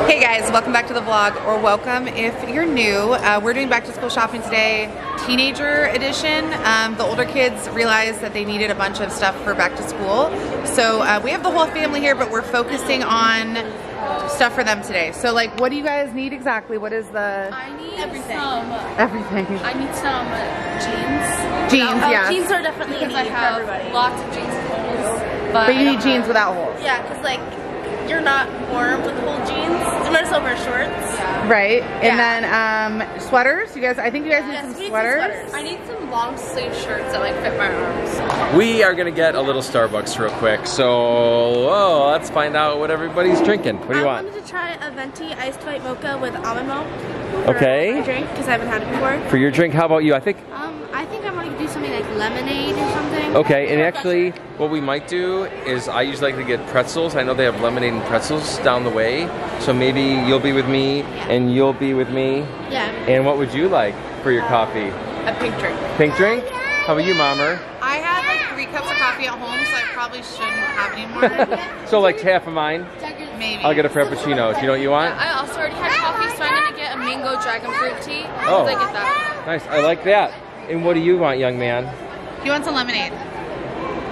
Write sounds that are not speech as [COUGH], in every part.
Hey guys, welcome back to the vlog, or welcome if you're new. Uh, we're doing back to school shopping today, teenager edition. Um, the older kids realized that they needed a bunch of stuff for back to school. So uh, we have the whole family here, but we're focusing on stuff for them today. So like, what do you guys need exactly? What is the... I need Everything. some. Everything. I need some jeans. Jeans, Oh, yeah. Jeans are definitely Because I have lots of jeans and holes. But, But you need jeans have- without holes. Yeah, because like you're not warm with whole jeans. You might as well wear shorts. Yeah. Right? And Yeah. then um, sweaters. You guys, I think you guys need Yes, some we need some sweaters. sweaters. I need some long sleeve shirts that like fit my arms. We are gonna get a little Starbucks real quick. So, oh, let's find out what everybody's drinking. What do you I want? wanted to try a venti iced white mocha with almond milk. for Okay. drink because I haven't had it before. For your drink, how about you? I think, Um, I think I want to do something like lemonade or something. okay, and actually, what we might do is I usually like to get pretzels. I know they have lemonade and pretzels down the way. So maybe you'll be with me and you'll be with me. Yeah. And what would you like for your coffee? A pink drink. Pink drink? How about you, Mommer? I had like three cups of coffee at home, so I probably shouldn't have any more. [LAUGHS] So like half of mine. Maybe. I'll get a frappuccino. Do you know what you want? I also already had coffee, so I'm gonna get a mango dragon fruit tea. Oh. Oh. I get that. Nice. I like that. And what do you want, young man? He wants a lemonade.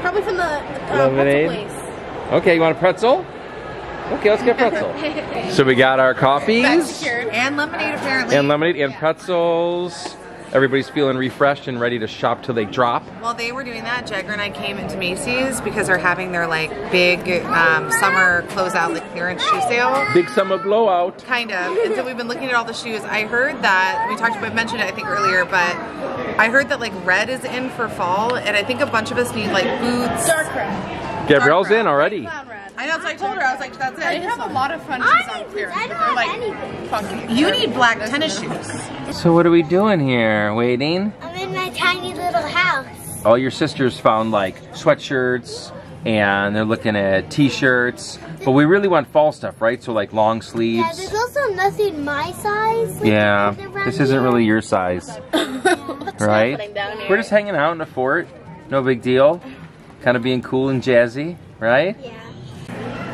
Probably from the uh, Lemonade? pretzel place. Okay, you want a pretzel? Okay, let's get a pretzel. [LAUGHS] so we got our coffees And lemonade apparently. and lemonade and pretzels. Everybody's feeling refreshed and ready to shop till they drop. While they were doing that, Jagger and I came into Macy's because they're having their like big um, summer closeout like clearance shoe sale. Big summer blowout. Kind of. And so we've been looking at all the shoes. I heard that we talked about mentioned it I think earlier, but I heard that like red is in for fall and I think a bunch of us need like boots. Dark red. Gabrielle's brown. in already. Clown red. I know, so I told her, I was like, that's They it. have a lot of fun shoes on need clearance, I but don't they're have like anything. funky. You need black tennis shoes. So what are we doing here? Waiting? I'm in my tiny little house. All your sisters found like sweatshirts and they're looking at t-shirts. But we really want fall stuff, right? So like long sleeves. Yeah, there's also nothing my size. like, Yeah, this isn't here. really your size, [LAUGHS] right? down here? We're just hanging out in the fort. No big deal. Kind of being cool and jazzy, right? Yeah.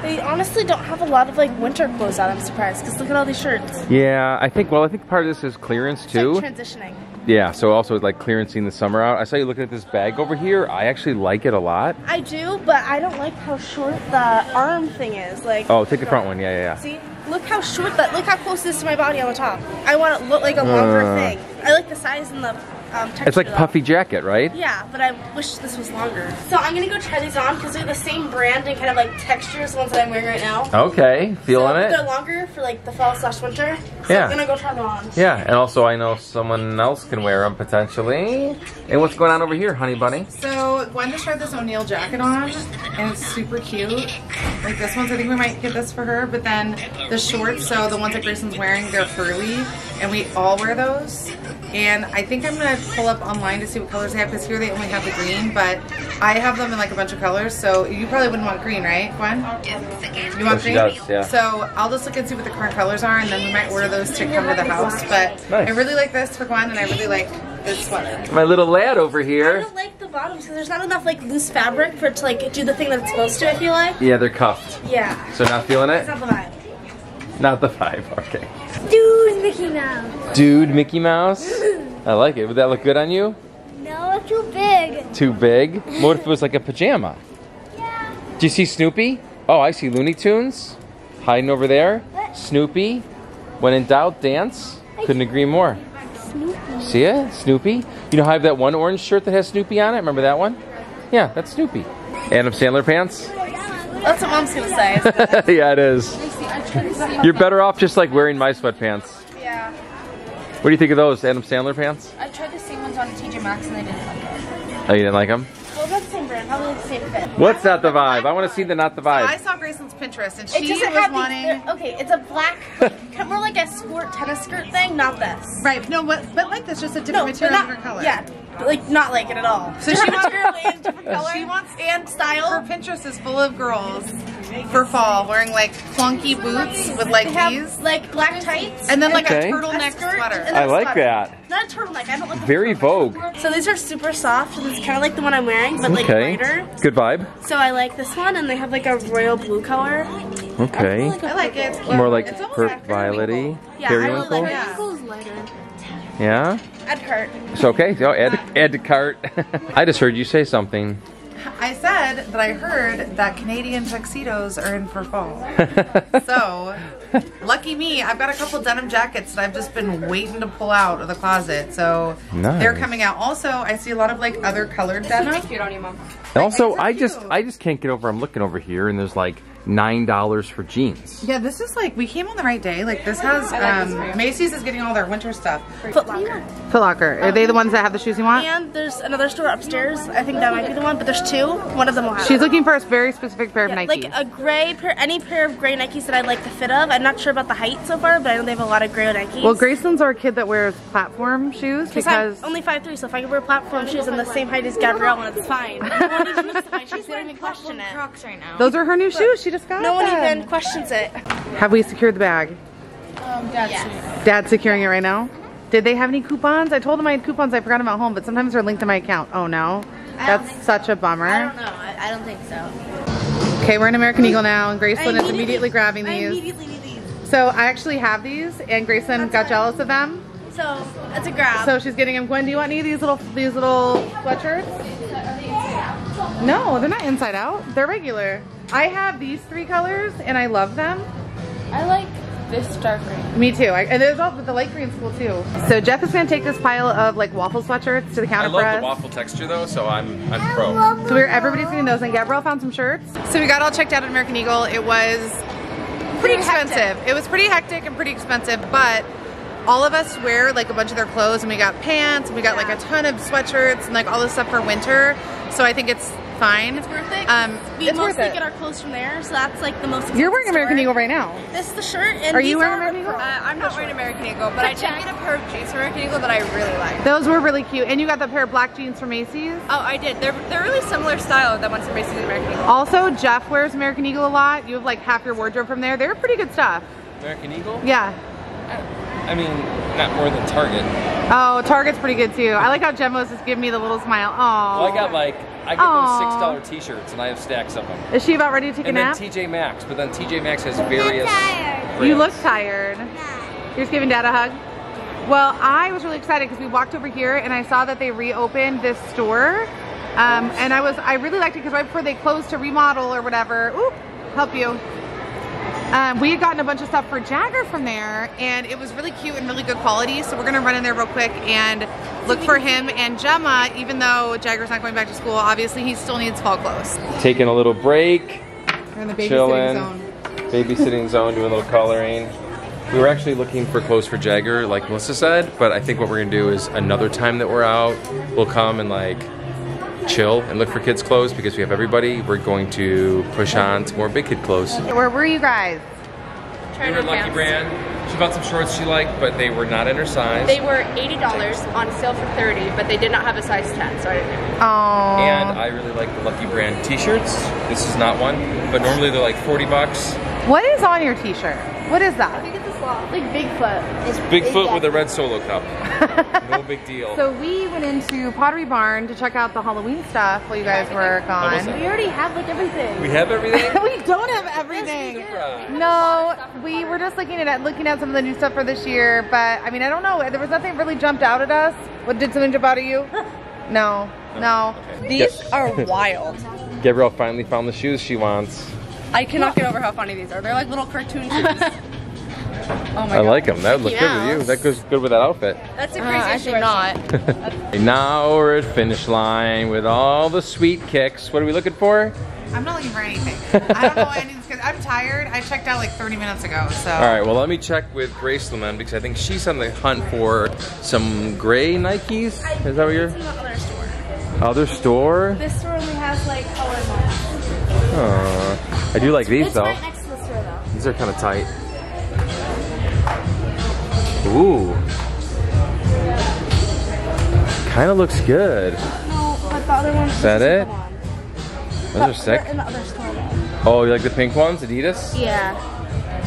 They honestly don't have a lot of like winter clothes out. I'm surprised because look at all these shirts. Yeah, I think, well, I think part of this is clearance It's too. like transitioning. Yeah, so also like clearancing the summer out. I saw you looking at this bag over here. I actually like it a lot. I do, but I don't like how short the arm thing is. Like, Oh, take the front one. Yeah, yeah, yeah. see, look how short that. Look how close it is to my body on the top. I want it to look like a longer Uh. thing. I like the size and the um, texture. It's like though. puffy jacket, right? Yeah, but I wish this was longer. So I'm gonna go try these on because they're the same brand and kind of like texture as the ones that I'm wearing right now. Okay, feeling so it. They're longer for like the fall slash winter. So Yeah. I'm gonna go try them on. Yeah, and also I know someone else can wear them potentially. And what's going on over here, honey bunny? So Gwen just tried this O'Neill jacket on, and it's super cute. Like this one, I think we might get this for her. But then the shorts, so the ones that Grayson's wearing, they're furry, and we all wear those. And I think I'm gonna pull up online to see what colors they have, because here they only have the green, but I have them in like a bunch of colors. So you probably wouldn't want green, right, Gwen? You want green? does, yeah. So I'll just look and see what the current colors are, and then we might order those to come to the house. But Nice. I really like this for Gwen, and I really like this sweater. My little lad over here. I don't like the bottoms because there's not enough like loose fabric for it to like do the thing that it's supposed to. I feel like. Yeah, they're cuffed. Yeah. So not feeling It's it? not the vibe. Not the five, okay. Dude, Mickey Mouse. Dude, Mickey Mouse. [LAUGHS] I like it. Would that look good on you? No, it's too big. Too big? What if it was like a pajama? Yeah. Do you see Snoopy? Oh, I see Looney Tunes hiding over there. Snoopy. When in doubt, dance. Couldn't agree more. See it? Snoopy. You know how I have that one orange shirt that has Snoopy on it? Remember that one? Yeah, that's Snoopy. Adam Sandler pants? That's what mom's gonna say. [LAUGHS] yeah, it is. You're better off just like wearing my sweatpants. Yeah. What do you think of those Adam Sandler pants? I tried the same ones on TJ Maxx and they didn't like them. Oh, you didn't like them? What's not the vibe? I want to see the not the vibe. I saw Grayson's Pinterest, and It she doesn't was have wanting. these. Okay, it's a black, kind [LAUGHS] of more like a sport tennis skirt thing, not this. Right, no, but, but like this, just a different No, material, but not, different color. Yeah, but like not like it at all. So she [LAUGHS] different wants- material and different color. She wants- and style. Her. Pinterest is full of girls for fall wearing like clunky boots with like They have these, like black tights. and then like Okay. a turtleneck skirt sweater. and I like sweater. that. Not a turtleneck. I don't like. the Very. Vogue. So these are super soft, and it's kind of like the one I'm wearing, but like Okay. lighter. Good vibe. So I like this one, and they have like a royal blue color. Okay. I like it. It's More like It's almost per- like violety, Yeah, I really periwinkle. like Yeah. Lighter. Yeah. I'd hurt. It's okay. Oh, so add add to cart. [LAUGHS] I just heard you say something. I said that I heard that Canadian tuxedos are in for fall. [LAUGHS] so, lucky me, I've got a couple denim jackets that I've just been waiting to pull out of the closet. So, Nice. they're coming out. Also, I see a lot of like other colored denim. Cute on you, mom. also, I just. I just can't get over. I'm looking over here, and there's like nine dollars for jeans. Yeah, this is like we came on the right day. Like this has um, Macy's is getting all their winter stuff. Foot Locker. Foot Locker. Are they the ones that have the shoes you want? And there's another store upstairs. I think that might be the one, but there's two. One of them will have. She's looking for a very specific pair of Yeah, Nikes. like a gray pair, any pair of gray Nikes that I like the fit of. I'm not sure about the height so far, but I know they have a lot of gray Nikes. well, Graceland's our kid that wears platform shoes Because because I'm only 5'3", so if I could wear platform shoes I'm the same height as Gabrielle, and it's fine. No one even looks at my shoes. They don't even question it. Crocs right now. those are her new shoes. She just got No one them. even questions it. Have we secured the bag? Um, Dad's Dad's securing it right now. Did they have any coupons? I told them I had coupons. I forgot them at home, but sometimes they're linked to my account. Oh no, that's such a bummer. I don't know. I, I don't think so. Okay, we're in American Eagle now, and Graceland is immediately- immediately grabbing I these. immediately need these. So I actually have these, and Graceland got jealous of them. So it's a grab. So she's getting them. Gwen, do you want any of these little these little sweatshirts? No, they're not inside out. They're regular. I have these three colors, and I love them. I like this dark green. Me too. I, and there's all the light green's cool too. So Jeff is gonna take this pile of like waffle sweatshirts to the counter I for love us. the waffle texture though, so I'm I'm pro. So we're everybody's getting those, and Gabrielle found some shirts. So we got all checked out at American Eagle. It was pretty expensive. It was pretty hectic and pretty expensive, but all of us wear like a bunch of their clothes, and we got pants, and we got like a ton of sweatshirts, and like all this stuff for winter. So I think it's fine. it's worth it. Um, we it's worth mostly it. get our clothes from there, so that's like the most. You're wearing expensive American store. Eagle right now. This is the shirt, and Are you wearing are- American Eagle? Uh, I'm not wearing American Eagle, but I did get a pair of jeans from American Eagle that I really like. Those were really cute, and you got the pair of black jeans from Macy's. Oh, I did. They're they're really similar style of the ones from Macy's and American Eagle. Also, Jeff wears American Eagle a lot. You have like half your wardrobe from there. They're pretty good stuff. American Eagle? Yeah. I mean, not more than Target. Oh, Target's pretty good too. I like how Gemma's just giving me the little smile. Oh. Well, I got like I get Aw. those six dollar T-shirts, and I have stacks of them. Is she about ready to take And a then? TJ Maxx, but then TJ Maxx has various. tired. You look brands. tired. You're just giving Dad a hug? Well, I was really excited because we walked over here and I saw that they reopened this store. Um, and I was, I really liked it because right before they closed to remodel or whatever, oop, help you. Um, we had gotten a bunch of stuff for Jagger from there and it was really cute and really good quality. So we're gonna run in there real quick and look for him and Gemma, even though Jagger's not going back to school, obviously he still needs fall clothes. Taking a little break, We're in the babysitting chilling, zone. babysitting zone, doing a little coloring. We were actually looking for clothes for Jagger, like Melissa said, but I think what we're gonna do is another time that we're out, we'll come and like chill and look for kids' clothes because we have everybody. We're going to push on to more big kid clothes. Where were you guys? We were at Lucky Brand. She bought some shorts she liked, but they were not in her size. They were eighty dollars on sale for thirty, but they did not have a size ten, so I didn't. Get it. Oh. And I really like the Lucky Brand t-shirts. This is not one, but normally they're like 40 bucks. What is on your t-shirt? What is that? Like Bigfoot. It's Bigfoot with a red solo cup. [LAUGHS] No big deal. So we went into Pottery Barn to check out the Halloween stuff while you guys were Almost gone. We already have like everything. we have everything? [LAUGHS] we don't have everything. Surprise. No, we were just looking at looking at some of the new stuff for this year, but I mean, I don't know. There was nothing really jumped out at us. What did something jump out at you? [LAUGHS] No, oh, no. These are wild. Gabrielle finally found the shoes she wants. I cannot get over how funny these are. They're like little cartoon shoes. Oh my I god. like them. That would look good with you. That goes good with that outfit. That's the Uh, craziest actually not. [LAUGHS] [LAUGHS] Now we're at finish line with all the sweet kicks. What are we looking for? I'm not looking for anything. [LAUGHS] I don't know why I need this because I'm tired. I checked out like 30 minutes ago, so. All right, well, let me check with Grace Lemon because I think she's on the hunt for some gray Nikes. Is that what you're? It's in the other store. Other store? This store only has like color ones. Aw. I do like these It's though. right next to the store though. These are kind of tight. Ooh. Kind of looks good. No, but the other ones. Is that it? the one. Those are sick. In the other store. Oh, you like the pink ones, Adidas? Yeah.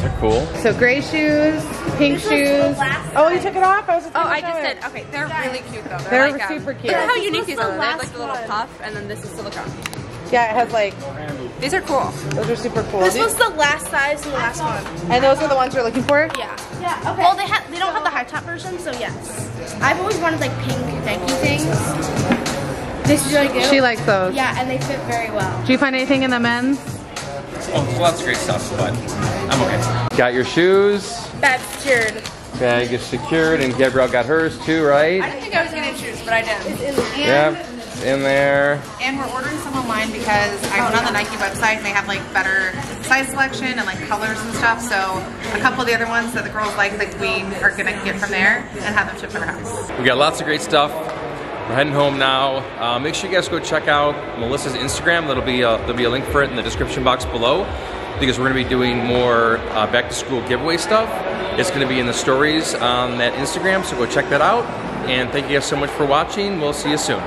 They're cool. So gray shoes, pink This shoes. Oh, you took it off? I was Oh, I just it. did. Okay, they're really cute though. They're, They're like, um, super cute. Look at how This unique was these the are. They have like last the little one. puff, and then this is silicone. Yeah, it has like These are cool. Those are super cool. This Do- was the last size and the last one. and those are the ones you're looking for? Yeah. Yeah. Okay. Well, they have they don't have the high top version, so yes. I've always wanted like pink Nike things. This is really good. She likes those. Yeah, and they fit very well. Do you find anything in the men's? Oh, lots of great stuff, but I'm okay. Got your shoes. Bag secured. Bag is secured, and Gabrielle got hers too, right? I didn't think I was getting shoes, but I did. And, In there. and we're ordering some online because I went on the Nike website and they have like better size selection and like colors and stuff. So a couple of the other ones that the girls like, like we are gonna get from there and have them shipped to our house. We got lots of great stuff. We're heading home now. Uh, make sure you guys go check out Melissa's Instagram. That'll be a, there'll be a link for it in the description box below because we're going to be doing more uh, back to school giveaway stuff. It's going to be in the stories on that Instagram, so go check that out. And thank you guys so much for watching. We'll see you soon.